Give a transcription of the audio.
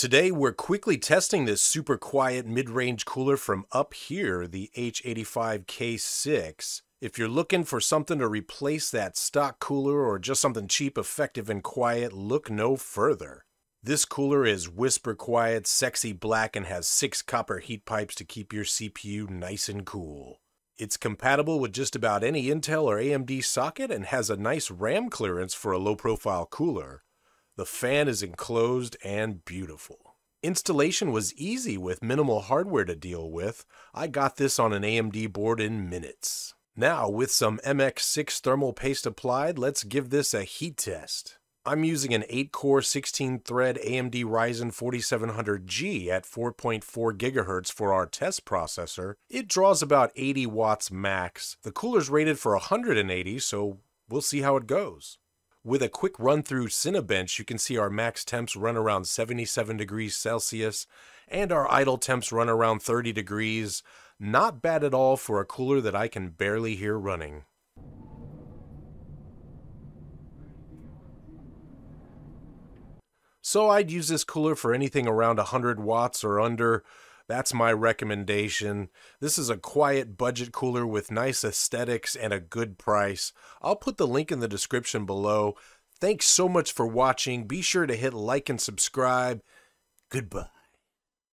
Today, we're quickly testing this super quiet mid range cooler from upHere, the H85K6. If you're looking for something to replace that stock cooler or just something cheap, effective, and quiet, look no further. This cooler is whisper quiet, sexy black, and has six copper heat pipes to keep your CPU nice and cool. It's compatible with just about any Intel or AMD socket and has a nice RAM clearance for a low profile cooler. The fan is enclosed and beautiful. Installation was easy with minimal hardware to deal with. I got this on an AMD board in minutes. Now, with some MX6 thermal paste applied, let's give this a heat test. I'm using an 8 core 16 thread AMD Ryzen 4700G at 4.4 GHz for our test processor. It draws about 80 watts max. The cooler's rated for 180, so we'll see how it goes. With a quick run through Cinebench, you can see our max temps run around 77 degrees Celsius and our idle temps run around 30 degrees. Not bad at all for a cooler that I can barely hear running. So I'd use this cooler for anything around 100 watts or under. That's my recommendation. This is a quiet budget cooler with nice aesthetics and a good price. I'll put the link in the description below. Thanks so much for watching. Be sure to hit like and subscribe. Goodbye.